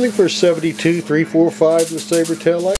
Looking for 72 345 the saber tail light.